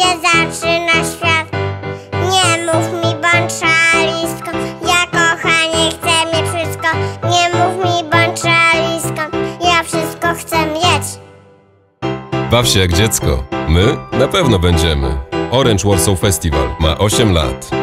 się zaczyna świat. Nie mów mi bądź bączalisko, ja kochanie chcę mieć wszystko. Nie mów mi bądź bączalisko, ja wszystko chcę mieć. Baw się jak dziecko. My na pewno będziemy. Orange Warsaw Festival ma 8 lat.